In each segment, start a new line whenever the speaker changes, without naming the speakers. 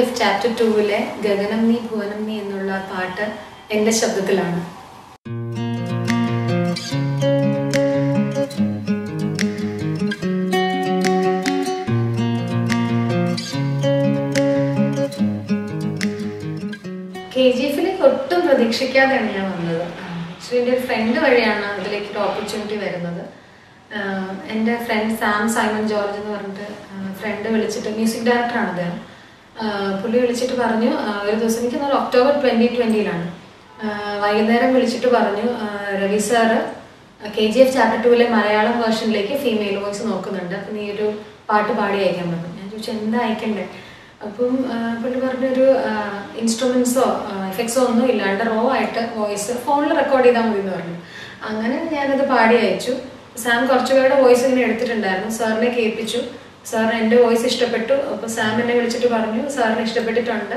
F chapter ടൂവിലെ ഗഗനം നീ ഭുവനം നീ എന്നുള്ള പാട്ട് എന്റെ ശബ്ദത്തിലാണ്. കെ ജി എഫിലേക്ക് ഒട്ടും പ്രതീക്ഷിക്കാതെയാണ് ഞാൻ വന്നത്. ആക്ച്വലി എന്റെ ഒരു ഫ്രണ്ട് വഴിയാണ് അതിലേക്ക് ഒരു ഓപ്പർച്യൂണിറ്റി വരുന്നത്. എന്റെ ഫ്രണ്ട് സാം സൈമൺ ജോർജ് എന്ന് പറഞ്ഞിട്ട് ഫ്രണ്ട് വിളിച്ചിട്ട് മ്യൂസിക് ഡയറക്ടറാണ് അദ്ദേഹം. പുള്ളി വിളിച്ചിട്ട് പറഞ്ഞു ഒരു ദിവസം എനിക്ക് നല്ല ഒക്ടോബർ ട്വന്റി ട്വന്റിയിലാണ് വൈകുന്നേരം വിളിച്ചിട്ട് പറഞ്ഞു Ravi sir K G F chapter ടൂവിലെ Malayalam വേർഷനിലേക്ക് ഫീമെയിൽ വോയിസ് നോക്കുന്നുണ്ട്. അപ്പം നീ ഒരു പാട്ട് പാടി അയക്കാൻ പറഞ്ഞു. ഞാൻ ചോദിച്ചു എന്താ അയക്കണ്ടേ? അപ്പം പുള്ളി പറഞ്ഞൊരു ഇൻസ്ട്രുമെൻസോ എഫക്ട്സോ ഒന്നും ഇല്ലാണ്ട് റോ ആയിട്ട് വോയിസ് ഫോണിൽ റെക്കോർഡ് ചെയ്താൽ മതി എന്ന് പറഞ്ഞു. അങ്ങനെ ഞാനത് പാടി അയച്ചു. സാം കുറച്ചുപേരുടെ വോയിസ് ഇങ്ങനെ എടുത്തിട്ടുണ്ടായിരുന്നു. സാറിനെ കേൾപ്പിച്ചു. സാറിന് എന്റെ വോയിസ് ഇഷ്ടപ്പെട്ടു. അപ്പോൾ സാം എന്നെ വിളിച്ചിട്ട് പറഞ്ഞു സാറിന് ഇഷ്ടപ്പെട്ടിട്ടുണ്ട്.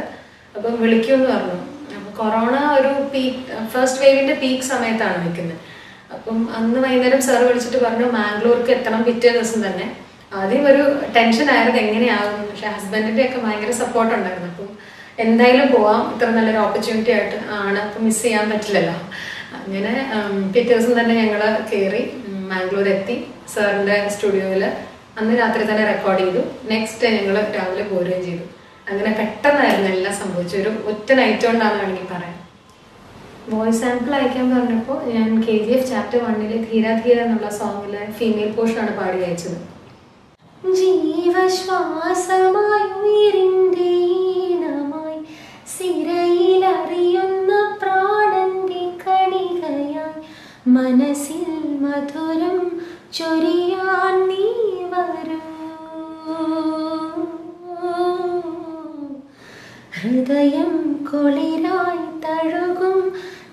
അപ്പം വിളിക്കുമെന്ന് പറഞ്ഞു. അപ്പം കൊറോണ ഒരു പീക്ക് ഫസ്റ്റ് വേവിന്റെ പീക്ക് സമയത്താണ് നിൽക്കുന്നത് അപ്പം അന്ന് വൈകുന്നേരം സാർ വിളിച്ചിട്ട് പറഞ്ഞു മാംഗ്ലൂർക്ക് എത്തണം പിറ്റേ ദിവസം തന്നെ. ആദ്യം ഒരു ടെൻഷൻ ആയിരുന്നു എങ്ങനെയാകും പക്ഷെ ഹസ്ബൻഡിന്റെ ഒക്കെ ഭയങ്കര സപ്പോർട്ട് ഉണ്ടായിരുന്നു. അപ്പം എന്തായാലും പോവാം. ഇത്ര നല്ലൊരു ഓപ്പർച്യൂണിറ്റി ആയിട്ട് ആണ്. അപ്പം മിസ് ചെയ്യാൻ പറ്റില്ലല്ലോ. അങ്ങനെ പിറ്റേ ദിവസം തന്നെ ഞങ്ങൾ കയറി മാംഗ്ലൂർ എത്തി സാറിന്റെ സ്റ്റുഡിയോയിൽ അന്ന് രാത്രി തന്നെ റെക്കോർഡ് ചെയ്തു. നെക്സ്റ്റ് ഡേ ഞങ്ങൾ രാവിലെ പോരുകയും ചെയ്തു. അങ്ങനെ പെട്ടെന്നായിരുന്നു എല്ലാം സംഭവിച്ചു ഒരു ഒറ്റ നൈറ്റ് കൊണ്ടാണ് വേണമെങ്കിൽ പറയാം. വോയിസ് സാമ്പിൾ അയക്കാൻ പറഞ്ഞപ്പോൾ ഞാൻ കെ ജി എഫ് ചാപ്റ്റർ വണ്ണിലെ ധീര ധീര എന്നുള്ള സോങ്ങിലെ ഫീമെയിൽ പോർഷനാണ് പാടി അയച്ചത്.
മനസ്സിൽ മധുരം ചൊരിയാൻ നീ ഹൃദയം കുളിരായി തഴുകും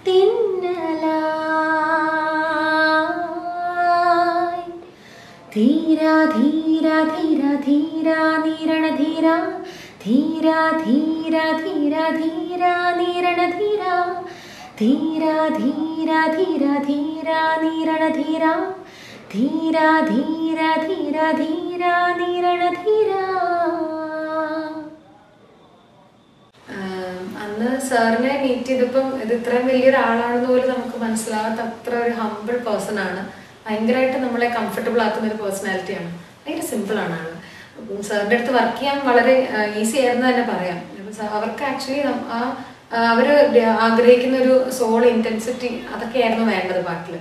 തിന്നലായി ധീരാ ധീരാ ധീരാ ധീരാ നീരണ ധീരാ ധീരാ ധീരാ ധീരാ ധീരാ നീരണ ധീരാ ധീരാ ധീരാ ധീരാ ധീരാ നീരണ ധീരാ ധീരാ ധീരാ ധീരാ ധീരാ നീരണ ധീരാ
അന്ന് സാറിനെ മീറ്റ് ചെയ്തപ്പം ഇത് ഇത്രയും വലിയൊരാളാണെന്ന് പോലും നമുക്ക് മനസ്സിലാവാത്ത അത്ര ഒരു ഹംബിൾ പേഴ്സൺ ആണ്. ഭയങ്കരമായിട്ട് നമ്മളെ കംഫർട്ടബിൾ ആക്കുന്ന ഒരു പേഴ്സണാലിറ്റിയാണ് ഭയങ്കര സിമ്പിൾ ആണ് ആൾ. സാറിന്റെ അടുത്ത് വർക്ക് ചെയ്യാൻ വളരെ ഈസി ആയിരുന്നു തന്നെ പറയാം. അവർക്ക് ആക്ച്വലി ആ അവർ ആഗ്രഹിക്കുന്ന ഒരു സോൾ ഇന്റൻസിറ്റി അതൊക്കെയായിരുന്നു വേണ്ടത് പാട്ടിൽ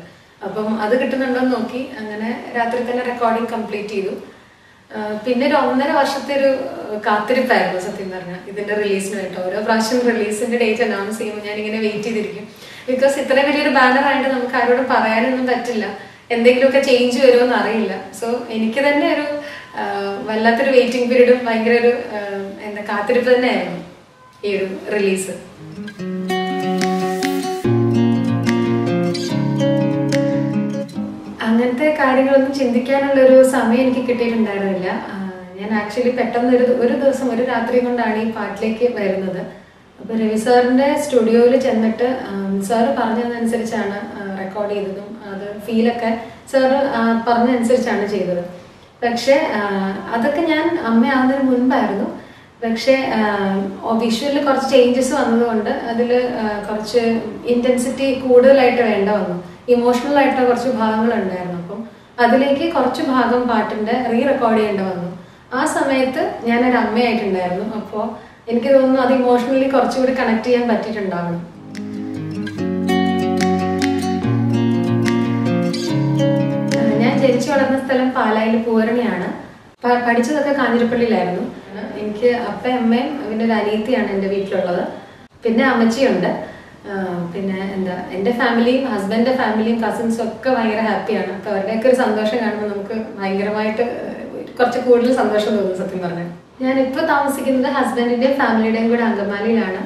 അപ്പം അത് കിട്ടുന്നുണ്ടോന്ന് നോക്കി. അങ്ങനെ രാത്രി തന്നെ റെക്കോർഡിങ് കംപ്ലീറ്റ് ചെയ്തു. പിന്നെ ഒരു ഒന്നര വർഷത്തെ ഒരു കാത്തിരിപ്പായിരുന്നു സത്യം പറഞ്ഞാൽ ഇതിന്റെ റിലീസിന് വേണ്ടി ഓരോ പ്രാവശ്യം റിലീസിന്റെ ഡേറ്റ് അനൗൺസ് ചെയ്യുമ്പോൾ ഞാൻ ഇങ്ങനെ വെയിറ്റ് ചെയ്തിരിക്കും. ബിക്കോസ് ഇത്രയും വലിയൊരു ബാനർ ആയിട്ട് നമുക്ക് ആരോടും പറയാനൊന്നും പറ്റില്ല. എന്തെങ്കിലുമൊക്കെ ചേഞ്ച് വരുമെന്ന് അറിയില്ല. സോ എനിക്ക് തന്നെ ഒരു വല്ലാത്തൊരു വെയിറ്റിംഗ് പീരീഡും ഭയങ്കര ഒരു എന്താ കാത്തിരിപ്പ് തന്നെയായിരുന്നു ഈ ഒരു റിലീസ് കാര്യങ്ങളൊന്നും ചിന്തിക്കാനുള്ള ഒരു സമയം എനിക്ക് കിട്ടിയിട്ടുണ്ടായിരുന്നില്ല. ഞാൻ ആക്ച്വലി പെട്ടെന്ന് ഒരു ഒരു ദിവസം ഒരു രാത്രി കൊണ്ടാണ് ഈ പാട്ടിലേക്ക് വരുന്നത്. അപ്പൊ രവി സാറിന്റെ സ്റ്റുഡിയോയിൽ ചെന്നിട്ട് സാറ് പറഞ്ഞതനുസരിച്ചാണ് റെക്കോർഡ് ചെയ്തതും അത് ഫീലൊക്കെ സാറ് പറഞ്ഞതനുസരിച്ചാണ് ചെയ്തത്. പക്ഷെ അതൊക്കെ ഞാൻ അമ്മയാവുന്നതിന് മുൻപായിരുന്നു. പക്ഷേ വിഷ്വലിൽ കുറച്ച് ചേഞ്ചസ് വന്നതുകൊണ്ട് അതിൽ കുറച്ച് ഇന്റൻസിറ്റി കൂടുതലായിട്ട് വേണ്ട വന്നു. ഇമോഷണൽ ആയിട്ടുള്ള കുറച്ച് ഭാഗങ്ങളുണ്ടായിരുന്നു. അതിലേക്ക് കുറച്ച് ഭാഗം പാട്ടിന്റെ റീ റെക്കോർഡ് ചെയ്യേണ്ടി വന്നു. ആ സമയത്ത് ഞാനൊരു അമ്മയായിട്ടുണ്ടായിരുന്നു. അപ്പോൾ എനിക്ക് തോന്നുന്നു അത് ഇമോഷണലി കുറച്ചുകൂടി കണക്ട് ചെയ്യാൻ പറ്റിയിട്ടുണ്ടാവണം. ഞാൻ ജനിച്ചു വളർന്ന സ്ഥലം പാലായിൽ പൂവരണിയാണ്. പഠിച്ചതൊക്കെ കാഞ്ഞിരപ്പള്ളിയിലായിരുന്നു. എനിക്ക് അപ്പയും അമ്മയും പിന്നെ ഒരു അനിയത്തിയാണ് എന്റെ വീട്ടിലുള്ളത്. പിന്നെ അമ്മച്ചിയുണ്ട്. പിന്നെ എന്താ എന്റെ ഫാമിലിയും ഹസ്ബൻഡിന്റെ ഫാമിലിയും കസിൻസും ഒക്കെ ഭയങ്കര ഹാപ്പിയാണ്. അപ്പോൾ അവരുടെയൊക്കെ ഒരു സന്തോഷം കാണുമ്പോൾ നമുക്ക് ഭയങ്കരമായിട്ട് കുറച്ച് കൂടുതൽ സന്തോഷം തോന്നുന്നു സത്യം പറഞ്ഞാൽ. ഞാനിപ്പോൾ താമസിക്കുന്നത് ഹസ്ബൻഡിന്റെയും ഫാമിലിയുടെയും കൂടെ അങ്കമാലിയിലാണ്.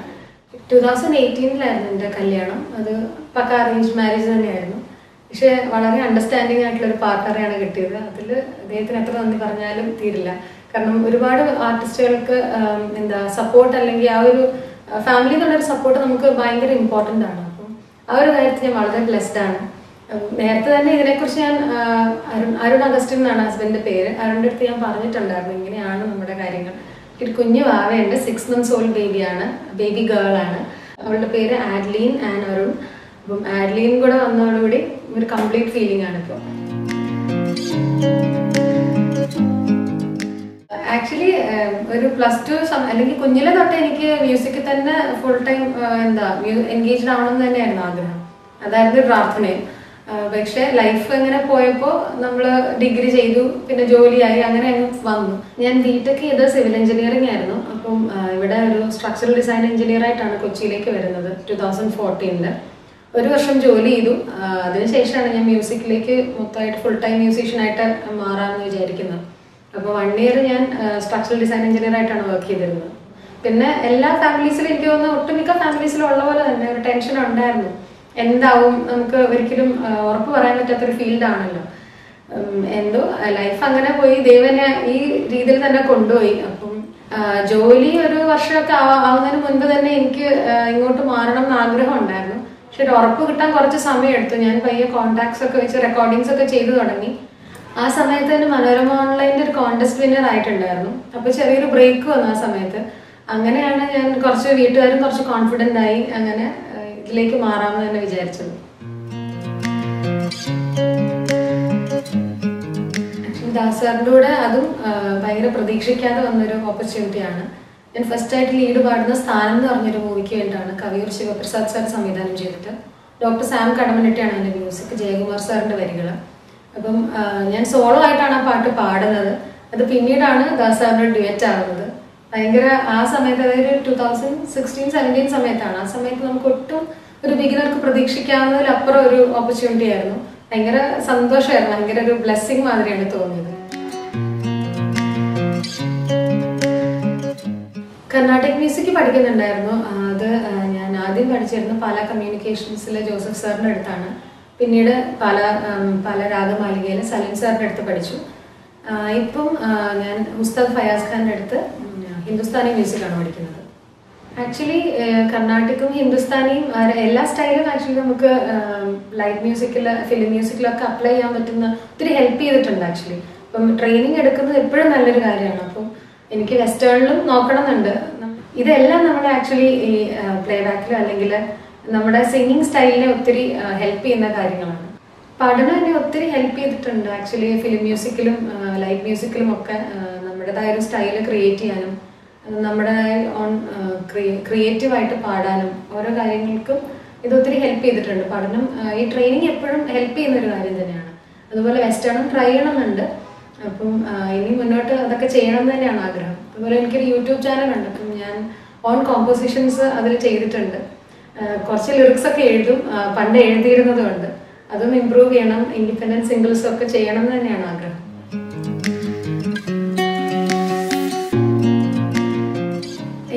ടു തൗസൻഡ് എയ്റ്റീനിലായിരുന്നു എന്റെ കല്യാണം. അത് പക്ക അറേഞ്ച് മാരേജ് തന്നെയായിരുന്നു. പക്ഷേ വളരെ അണ്ടർസ്റ്റാൻഡിങ് ആയിട്ടുള്ള ഒരു പാർട്ട്ണറെയാണ് കിട്ടിയത്. അതിൽ അദ്ദേഹത്തിന് എത്ര നന്ദി പറഞ്ഞാലും തീരില്ല. കാരണം ഒരുപാട് ആർട്ടിസ്റ്റുകൾക്ക് എന്താ സപ്പോർട്ട് അല്ലെങ്കിൽ ആ ഒരു ഫാമിലി എന്നുള്ളൊരു സപ്പോർട്ട് നമുക്ക് ഭയങ്കര ഇമ്പോർട്ടന്റ് ആണ്. അപ്പം ആ ഒരു കാര്യത്തിൽ ഞാൻ വളരെ ബ്ലെസ്ഡ് ആണ്. നേരത്തെ തന്നെ ഇതിനെക്കുറിച്ച് ഞാൻ അരുൺ അരുൺ അഗസ്റ്റിൻ എന്നാണ് ഹസ്ബൻഡിന്റെ പേര്. അരുണിന്റെ അടുത്ത് ഞാൻ പറഞ്ഞിട്ടുണ്ടായിരുന്നു ഇങ്ങനെയാണ് നമ്മുടെ കാര്യങ്ങൾ. ഒരു കുഞ്ഞു വാവയുണ്ട് സിക്സ് മന്ത്സ് ഓൾഡ് ബേബിയാണ് ബേബി ഗേൾ ആണ്. അവളുടെ പേര് ആഡ്ലീൻ ആൻഡ് അരുൺ. അപ്പം ആഡ്ലീൻ കൂടെ വന്നതോടുകൂടി ഒരു കംപ്ലീറ്റ് ഫീലിംഗ് ആണ് ഇപ്പോൾ ആക്ച്വലി ഒരു പ്ലസ് ടു അല്ലെങ്കിൽ കുഞ്ഞിലെ തൊട്ട് എനിക്ക് മ്യൂസിക്കിൽ തന്നെ ഫുൾ ടൈം എന്താ എൻഗേജ്ഡ് ആവണം തന്നെയായിരുന്നു ആഗ്രഹം. അതായിരുന്നു പ്രാർത്ഥനയും. പക്ഷെ ലൈഫ് എങ്ങനെ പോയപ്പോൾ നമ്മൾ ഡിഗ്രി ചെയ്തു പിന്നെ ജോലിയായി അങ്ങനെ അങ്ങ് വന്നു. ഞാൻ ബിടെക് ചെയ്ത് സിവിൽ എഞ്ചിനീയറിംഗ് ആയിരുന്നു. അപ്പം ഇവിടെ ഒരു സ്ട്രക്ചറൽ ഡിസൈൻ എഞ്ചിനീയർ ആയിട്ടാണ് കൊച്ചിയിലേക്ക് വരുന്നത് ടു തൗസൻഡ് ഫോർട്ടീനിൽ ഒരു വർഷം ജോലി ചെയ്തു. അതിനുശേഷമാണ് ഞാൻ മ്യൂസിക്കിലേക്ക് മൊത്തമായിട്ട് ഫുൾ ടൈം മ്യൂസീഷ്യനായിട്ട് മാറാമെന്ന് വിചാരിക്കുന്നത്. അപ്പോൾ വൺ ഇയർ ഞാൻ സ്ട്രക്ചറൽ ഡിസൈൻ എഞ്ചിനീയർ ആയിട്ടാണ് വർക്ക് ചെയ്തിരുന്നത്. പിന്നെ എല്ലാ ഫാമിലീസിലും എനിക്ക് തോന്നുന്നു ഒട്ടുമിക്ക ഫാമിലീസിലും ഉള്ള പോലെ തന്നെ ഒരു ടെൻഷൻ ഉണ്ടായിരുന്നു. എന്താവും നമുക്ക് ഒരിക്കലും ഉറപ്പ് പറയാൻ പറ്റാത്തൊരു ഫീൽഡാണല്ലോ എന്തോ ലൈഫ് അങ്ങനെ പോയി ദൈവനെ ഈ രീതിയിൽ തന്നെ കൊണ്ടുപോയി. അപ്പം ജോലി ഒരു വർഷമൊക്കെ ആവാ- ആവുന്നതിന് മുൻപ് തന്നെ എനിക്ക് ഇങ്ങോട്ട് മാറണം എന്ന് ആഗ്രഹം ഉണ്ടായിരുന്നു. പക്ഷെ ഒരു ഉറപ്പ് കിട്ടാൻ കുറച്ച് സമയം എടുത്തു. ഞാൻ പയ്യെ കോണ്ടാക്ട്സ് ഒക്കെ വെച്ച് റെക്കോർഡിങ്സ് ഒക്കെ ചെയ്തു തുടങ്ങി. ആ സമയത്ത് തന്നെ മനോരമ ഓൺലൈന്റെ ഒരു കോൺടെസ്റ്റ് വിന്നർ ആയിട്ടുണ്ടായിരുന്നു. അപ്പൊ ചെറിയൊരു ബ്രേക്ക് വന്നു ആ സമയത്ത്. അങ്ങനെയാണ് ഞാൻ കുറച്ച് വീട്ടുകാരും കുറച്ച് കോൺഫിഡന്റ് ആയി അങ്ങനെ ഇതിലേക്ക് മാറാമെന്ന് തന്നെ വിചാരിച്ചത്. ദാസാറിന്റെ കൂടെ അതും ഭയങ്കര പ്രതീക്ഷിക്കാതെ വന്നൊരു ഓപ്പർച്യൂണിറ്റിയാണ് ഞാൻ ഫസ്റ്റ് ആയിട്ട് ലീഡ് പാടുന്ന സ്ഥാനം എന്ന് പറഞ്ഞൊരു മൂവിക്ക് വേണ്ടിയിട്ടാണ് കവിയൂർ ശിവപ്രസാദ് സാർ സംവിധാനം ചെയ്തിട്ട്. ഡോക്ടർ സാം കടമനിട്ടിയാണ് അതിന്റെ മ്യൂസിക് ജയകുമാർ സാറിന്റെ വരികൾ അപ്പം ഞാൻ സോളോ ആയിട്ടാണ് ആ പാട്ട് പാടുന്നത്. അത് പിന്നീടാണ് ദാസാറിന്റെ ഡ്യുവറ്റ് ആകുന്നത്. ഭയങ്കര ആ സമയത്ത് അതായത് ടൂ തൗസൻഡ് സിക്സ്റ്റീൻ സെവന്റീൻ സമയത്താണ്. ആ സമയത്ത് നമുക്ക് ഒട്ടും ഒരു ബിഗിനർക്ക് പ്രതീക്ഷിക്കാവുന്നതിലപ്പുറം ഒരു ഓപ്പർച്യൂണിറ്റി ആയിരുന്നു. ഭയങ്കര സന്തോഷമായിരുന്നു. ഭയങ്കര ഒരു ബ്ലെസ്സിങ് മാതിരിയാണ് തോന്നിയത്. കർണാട്ടിക് മ്യൂസിക് പഠിക്കുന്നുണ്ടായിരുന്നു. അത് ഞാൻ ആദ്യം പഠിച്ചിരുന്നു പാല കമ്മ്യൂണിക്കേഷൻസിലെ ജോസഫ് സാറിന്റെ അടുത്താണ്. പിന്നീട് പല പല രാഗമാലികയിലും സലീം സാറിന്റെ അടുത്ത് പഠിച്ചു. ഇപ്പം ഞാൻ ഉസ്താദ് ഫയാസ് ഖാന്റെ അടുത്ത് ഹിന്ദുസ്ഥാനി മ്യൂസിക്കാണ് പഠിക്കുന്നത്. ആക്ച്വലി കർണാട്ടിക്കും ഹിന്ദുസ്ഥാനിയും എല്ലാ സ്റ്റൈലും ആക്ച്വലി നമുക്ക് ലൈവ് മ്യൂസിക്കിൽ ഫിലിം മ്യൂസിക്കിലൊക്കെ അപ്ലൈ ചെയ്യാൻ പറ്റുന്ന ഒത്തിരി ഹെൽപ്പ് ചെയ്തിട്ടുണ്ട് ആക്ച്വലി. അപ്പം ട്രെയിനിങ് എടുക്കുന്നത് എപ്പോഴും നല്ലൊരു കാര്യമാണ്. അപ്പം എനിക്ക് വെസ്റ്റേണിലും നോക്കണമെന്നുണ്ട്. ഇതെല്ലാം നമ്മൾ ആക്ച്വലി ഈ പ്ലേ ബാക്കിലും അല്ലെങ്കിൽ നമ്മുടെ സിംഗിങ് സ്റ്റൈലിനെ ഒത്തിരി ഹെൽപ്പ് ചെയ്യുന്ന കാര്യങ്ങളാണ്. പഠനം എന്നെ ഒത്തിരി ഹെൽപ്പ് ചെയ്തിട്ടുണ്ട്. ആക്ച്വലി ഫിലിം മ്യൂസിക്കിലും ലൈവ് മ്യൂസിക്കിലും ഒക്കെ നമ്മുടേതായ ഒരു സ്റ്റൈൽ ക്രിയേറ്റ് ചെയ്യാനും നമ്മുടെ ഓൺ ക്രിയേറ്റീവായിട്ട് പാടാനും ഓരോ കാര്യങ്ങൾക്കും ഇത് ഒത്തിരി ഹെൽപ്പ് ചെയ്തിട്ടുണ്ട്. പഠനം ഈ ട്രെയിനിങ് എപ്പോഴും ഹെൽപ്പ് ചെയ്യുന്ന ഒരു കാര്യം തന്നെയാണ്. അതുപോലെ വെസ്റ്റേണും ട്രൈ ചെയ്യണമെന്നുണ്ട് അപ്പം ഇനി മുന്നോട്ട് അതൊക്കെ ചെയ്യണം തന്നെയാണ് ആഗ്രഹം. അതുപോലെ എനിക്കൊരു യൂട്യൂബ് ചാനലുണ്ട് അപ്പം ഞാൻ ഓൺ കോമ്പോസിഷൻസ് അതിൽ ചെയ്തിട്ടുണ്ട്. കുറച്ച് ലിറിക്സ് ഒക്കെ എഴുതും. പണ്ട് എഴുതിയിരുന്നതുകൊണ്ട്. അതും ഇമ്പ്രൂവ് ചെയ്യണം. ഇൻഡിപെൻഡന്റ് സിംഗിൾസ് ഒക്കെ ചെയ്യണം എന്ന് തന്നെയാണ് ആഗ്രഹം.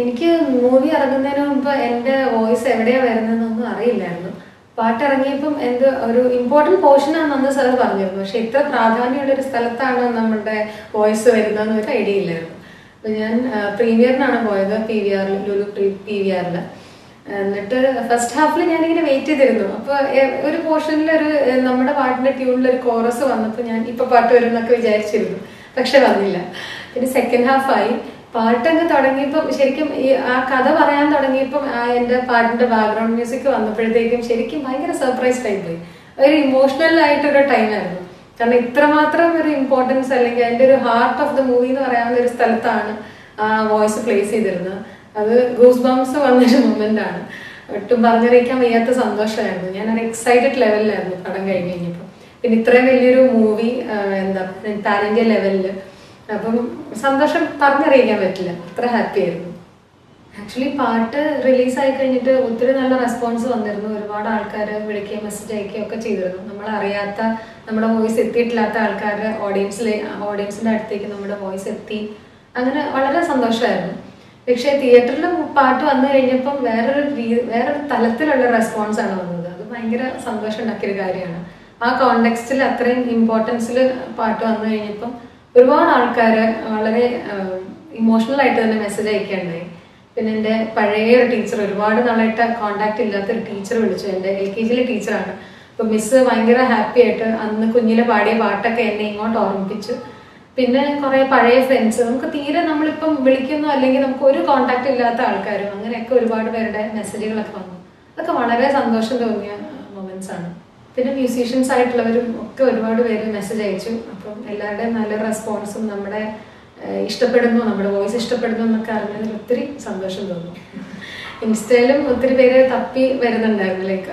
എനിക്ക് മൂവി ഇറങ്ങുന്നതിന് മുമ്പ് എന്റെ വോയിസ് എവിടെയാ വരുന്നതെന്നൊന്നും അറിയില്ലായിരുന്നു. പാട്ട് ഇറങ്ങിയപ്പം എന്ത് ഒരു ഇമ്പോർട്ടന്റ് പോർഷനാണ് അന്ന് സാർ പറഞ്ഞിരുന്നു. പക്ഷെ ഇത്ര പ്രാധാന്യമുള്ള ഒരു സ്ഥലത്താണ് നമ്മുടെ വോയിസ് വരുന്നതെന്ന് ഒരു ഐഡിയ ഇല്ലായിരുന്നു. അപ്പം ഞാൻ പ്രീമിയറിനാണ് പോയത്. പി വി ആറിൽ ലുലു പി വി ആറിൽ എന്നിട്ട് ഫസ്റ്റ് ഹാഫിൽ ഞാനിങ്ങനെ വെയിറ്റ് ചെയ്തിരുന്നു. അപ്പൊ ഒരു പോർഷനിൽ ഒരു നമ്മുടെ പാട്ടിന്റെ ട്യൂണിൽ ഒരു കോറസ് വന്നപ്പോൾ ഞാൻ ഇപ്പൊ പാട്ട് വരും എന്നൊക്കെ വിചാരിച്ചിരുന്നു. പക്ഷെ വന്നില്ല. പിന്നെ സെക്കൻഡ് ഹാഫായി പാട്ടങ്ങ് തുടങ്ങിയപ്പോൾ ശരിക്കും ഈ ആ കഥ പറയാൻ തുടങ്ങിയപ്പം ആ എന്റെ പാട്ടിന്റെ ബാക്ക്ഗ്രൗണ്ട് മ്യൂസിക് വന്നപ്പോഴത്തേക്കും ശരിക്കും ഭയങ്കര സർപ്രൈസ് ടൈം പോയി. ഒരു ഇമോഷണൽ ആയിട്ടൊരു ടൈമായിരുന്നു കാരണം ഇത്രമാത്രം ഒരു ഇമ്പോർട്ടൻസ് അല്ലെങ്കിൽ അതിന്റെ ഒരു ഹാർട്ട് ഓഫ് ദ മൂവി എന്ന് പറയാവുന്ന ഒരു സ്ഥലത്താണ് ആ വോയിസ് പ്ലേസ് ചെയ്തിരുന്നത്. അത് ഗൂസ് ബംസ് വന്നൊരു മൊമെന്റ് ആണ്. ഒട്ടും പറഞ്ഞറിയിക്കാൻ വയ്യാത്ത സന്തോഷമായിരുന്നു. ഞാൻ ഒരു എക്സൈറ്റഡ് ലെവലിലായിരുന്നു പടം കഴിഞ്ഞ് കഴിഞ്ഞപ്പോൾ പിന്നെ ഇത്രയും വലിയൊരു മൂവി എന്താ ഇന്ത്യ ലെവലിൽ അപ്പം സന്തോഷം പറഞ്ഞറിയിക്കാൻ പറ്റില്ല. അത്ര ഹാപ്പി ആയിരുന്നു. ആക്ച്വലി പാട്ട് റിലീസായി കഴിഞ്ഞിട്ട് ഒത്തിരി നല്ല റെസ്പോൺസ് വന്നിരുന്നു. ഒരുപാട് ആൾക്കാർ വിളിക്കുകയും മെസ്സേജ് അയക്കുകയും ഒക്കെ ചെയ്തിരുന്നു. നമ്മൾ അറിയാത്ത നമ്മുടെ വോയിസ് എത്തിയിട്ടില്ലാത്ത ആൾക്കാർ ഓഡിയൻസിലെ ഓഡിയൻസിന്റെ അടുത്തേക്ക് നമ്മുടെ വോയിസ് എത്തി. അങ്ങനെ വളരെ സന്തോഷമായിരുന്നു. പക്ഷേ തിയേറ്ററിൽ പാട്ട് വന്നു കഴിഞ്ഞപ്പം വേറൊരു വേറൊരു തലത്തിലുള്ള റെസ്പോൺസ് ആണ് വന്നത്. അത് ഭയങ്കര സന്തോഷം ഉണ്ടാക്കിയൊരു കാര്യമാണ്. ആ കോണ്ടെക്സ്റ്റിൽ അത്രയും ഇമ്പോർട്ടൻസിൽ പാട്ട് വന്നു കഴിഞ്ഞപ്പം ഒരുപാട് ആൾക്കാർ വളരെ ഇമോഷണൽ ആയിട്ട് തന്നെ മെസ്സേജ് അയക്കുകയുണ്ടായി. പിന്നെ എന്റെ പഴയ ഒരു ടീച്ചർ ഒരുപാട് നാളായിട്ട് കോണ്ടാക്ട് ഇല്ലാത്ത ഒരു ടീച്ചർ വിളിച്ചു. എന്റെ എൽ കെ ജിയിലെ ടീച്ചറാണ് അപ്പോൾ മിസ്സ് ഭയങ്കര ഹാപ്പി ആയിട്ട് അന്ന് കുഞ്ഞിലെ പാടിയ പാട്ടൊക്കെ എന്നെ ഇങ്ങോട്ട് ഓർമ്മിപ്പിച്ചു. പിന്നെ കുറെ പഴയ ഫ്രണ്ട്സ് നമുക്ക് തീരെ നമ്മളിപ്പം വിളിക്കുന്നു അല്ലെങ്കിൽ നമുക്ക് ഒരു കോണ്ടാക്ട് ഇല്ലാത്ത ആൾക്കാരും അങ്ങനെയൊക്കെ ഒരുപാട് പേരുടെ മെസ്സേജുകളൊക്കെ വന്നു. അതൊക്കെ വളരെ സന്തോഷം തോന്നിയ മൊമെന്റ്സ് ആണ്. പിന്നെ മ്യൂസീഷ്യൻസ് ആയിട്ടുള്ളവരും ഒക്കെ ഒരുപാട് പേര് മെസ്സേജ് അയച്ചു. അപ്പം എല്ലാവരുടെയും നല്ല റെസ്പോൺസും നമ്മുടെ ഇഷ്ടപ്പെടുന്നു നമ്മുടെ വോയിസ് ഇഷ്ടപ്പെടുന്നു എന്നൊക്കെ അറിഞ്ഞതിൽ ഒത്തിരി സന്തോഷം തോന്നുന്നു ഇൻസ്റ്റയിലും ഒത്തിരി പേര് തപ്പി വരുന്നുണ്ടായിരുന്നു. ലൈക്ക്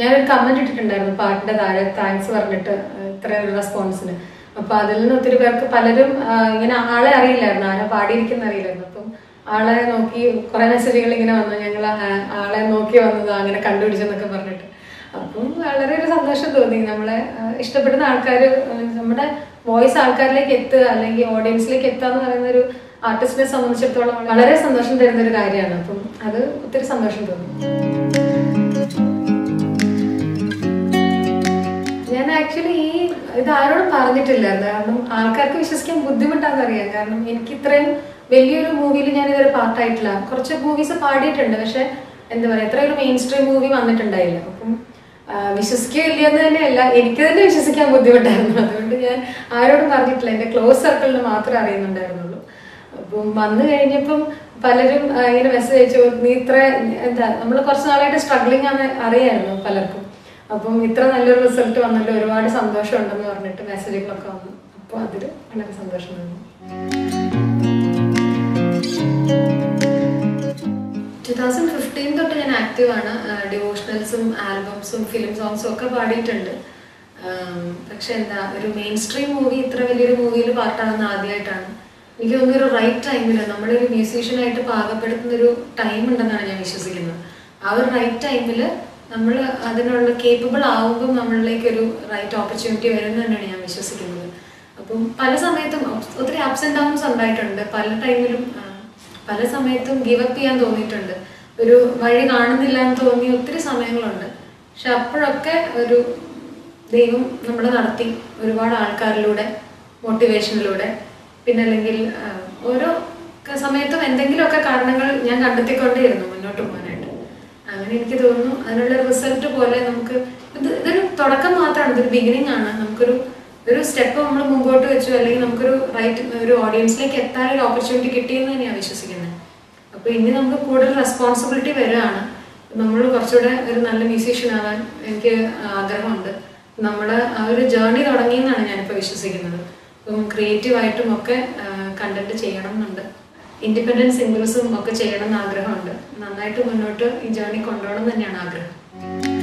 ഞാനൊരു കമന്റ് ഇട്ടിട്ടുണ്ടായിരുന്നു. പാട്ടിന്റെ താഴെ താങ്ക്സ് പറഞ്ഞിട്ട് ഇത്ര റെസ്പോൺസിന് അപ്പൊ അതിൽ നിന്ന് ഒത്തിരി പേർക്ക് പലരും ഇങ്ങനെ ആളെ അറിയില്ലായിരുന്നു ആരാ പാടിയിരിക്കുന്ന അറിയില്ലായിരുന്നു. അപ്പം ആളെ നോക്കി കുറെ മെസ്സേജുകൾ ഇങ്ങനെ വന്നു ഞങ്ങൾ ആളെ നോക്കി വന്നത് അങ്ങനെ കണ്ടുപിടിച്ചെന്നൊക്കെ പറഞ്ഞിട്ട്. അപ്പം വളരെ ഒരു സന്തോഷം തോന്നി. നമ്മളെ ഇഷ്ടപ്പെടുന്ന ആൾക്കാർ നമ്മുടെ വോയിസ് ആൾക്കാരിലേക്ക് എത്തുക അല്ലെങ്കിൽ ഓഡിയൻസിലേക്ക് എത്തുക എന്ന് പറയുന്ന ഒരു ആർട്ടിസ്റ്റിനെ സംബന്ധിച്ചിടത്തോളം വളരെ സന്തോഷം തരുന്ന ഒരു കാര്യമാണ്. അപ്പം അത് ഒത്തിരി സന്തോഷം തോന്നി. ഞാൻ ആക്ച്വലി ഈ ഇത് ആരോടും പറഞ്ഞിട്ടില്ലായിരുന്നു. കാരണം ആൾക്കാർക്ക് വിശ്വസിക്കാൻ ബുദ്ധിമുട്ടാണെന്ന് അറിയാം കാരണം എനിക്ക് ഇത്രയും വലിയൊരു മൂവിയിൽ ഞാൻ ഇതുവരെ പാർട്ടായിട്ടില്ല കുറച്ച് മൂവീസ് പാടിയിട്ടുണ്ട്. പക്ഷെ എന്താ പറയാ ഇത്ര ഒരു മെയിൻ സ്ട്രീം മൂവി വന്നിട്ടുണ്ടായില്ല. അപ്പം വിശ്വസിക്കുകയില്ല എന്ന് തന്നെയല്ല എനിക്ക് തന്നെ വിശ്വസിക്കാൻ ബുദ്ധിമുട്ടായിരുന്നു. അതുകൊണ്ട് ഞാൻ ആരോടും പറഞ്ഞിട്ടില്ല. എന്റെ ക്ലോസ് സർക്കിളിന് മാത്രമേ അറിയുന്നുണ്ടായിരുന്നുള്ളൂ. അപ്പം വന്നു കഴിഞ്ഞപ്പം പലരും ഇങ്ങനെ മെസ്സേജ് അയച്ചു. നീ ഇത്ര എന്താ നമ്മൾ കുറച്ച് നാളായിട്ട് സ്ട്രഗ്ലിംഗ് ആണ് അറിയായിരുന്നു പലർക്കും. അപ്പം ഇത്ര നല്ലൊരു റിസൾട്ട് വന്നല്ലോ ഒരുപാട് സന്തോഷം ഉണ്ടെന്ന് പറഞ്ഞിട്ട് മെസ്സേജുകളൊക്കെ വന്നു. അപ്പോൾ അതിൽ വളരെ സന്തോഷം തോന്നി. ടു തൗസൻഡ് ഫിഫ്റ്റീൻ തൊട്ട് ഞാൻ ആക്റ്റീവ് ആണ്. ഡിവോഷണൽസും ആൽബംസും ഫിലിം സോങ്സും ഒക്കെ പാടിയിട്ടുണ്ട്. പക്ഷെ എന്താ ഒരു മെയിൻ സ്ട്രീം മൂവി ഇത്ര വലിയൊരു മൂവിയിൽ പാർട്ടാണെന്ന് ആദ്യമായിട്ടാണ് എനിക്ക് തോന്നുന്നു ഒരു റൈറ്റ് ടൈമിൽ നമ്മളൊരു മ്യൂസീഷ്യനായിട്ട് പാകപ്പെടുത്തുന്ന ഒരു ടൈം ഉണ്ടെന്നാണ് ഞാൻ വിശ്വസിക്കുന്നത്. ആ ഒരു റൈറ്റ് ടൈമിൽ നമ്മൾ അതിനുള്ള കേപ്പബിൾ ആവുമ്പോൾ നമ്മളിലേക്ക് ഒരു റൈറ്റ് ഓപ്പർച്യൂണിറ്റി വരും തന്നെയാണ് ഞാൻ വിശ്വസിക്കുന്നത്. അപ്പം പല സമയത്തും ഒത്തിരി അപ്സ് ആൻഡ് ഡൗൺസ് ഉണ്ടായിട്ടുണ്ട്. പല ടൈമിലും പല സമയത്തും ഗിവ് അപ്പ് ചെയ്യാൻ തോന്നിയിട്ടുണ്ട്. ഒരു വഴി കാണുന്നില്ല എന്ന് തോന്നി ഒത്തിരി സമയങ്ങളുണ്ട്. പക്ഷെ അപ്പോഴൊക്കെ ഒരു ദൈവം നമ്മളെ നടത്തി ഒരുപാട് ആൾക്കാരിലൂടെ മോട്ടിവേഷനിലൂടെ പിന്നെ അല്ലെങ്കിൽ ഓരോ സമയത്തും എന്തെങ്കിലുമൊക്കെ കാരണങ്ങൾ ഞാൻ കണ്ടെത്തിക്കൊണ്ടേയിരുന്നു മുന്നോട്ട് പോകാനായിട്ട് അങ്ങനെ എനിക്ക് തോന്നുന്നു അതിനുള്ള റിസൾട്ട് പോലെ നമുക്ക് ഇത് ഇതൊരു തുടക്കം മാത്രമാണ് ഇതൊരു ബിഗിനിങ് ആണ്. നമുക്കൊരു ഒരു സ്റ്റെപ്പ് നമ്മൾ മുമ്പോട്ട് വെച്ചു അല്ലെങ്കിൽ നമുക്കൊരു റൈറ്റ് ഒരു ഓഡിയൻസിലേക്ക് എത്താൻ ഒരു ഓപ്പർച്യൂണിറ്റി കിട്ടിയെന്ന് തന്നെയാണ് വിശ്വസിക്കുന്നത്. അപ്പോൾ ഇനി നമുക്ക് കൂടുതൽ റെസ്പോൺസിബിലിറ്റി വരികയാണ്. നമ്മൾ കുറച്ചുകൂടെ ഒരു നല്ല മ്യൂസീഷ്യൻ ആവാൻ എനിക്ക് ആഗ്രഹമുണ്ട്. നമ്മൾ ആ ഒരു ജേർണി തുടങ്ങിയെന്നാണ് ഞാനിപ്പോൾ വിശ്വസിക്കുന്നത്. അപ്പം ക്രിയേറ്റീവായിട്ടും ഒക്കെ കണ്ടന്റ് ചെയ്യണം എന്നുണ്ട് ഇൻഡിപെൻഡന്റ് സിംഗിൾസും ഒക്കെ ചെയ്യണം എന്ന് ആഗ്രഹമുണ്ട്. നന്നായിട്ട് മുന്നോട്ട് ഈ ജേർണി കൊണ്ടുപോകണം തന്നെയാണ് ആഗ്രഹം.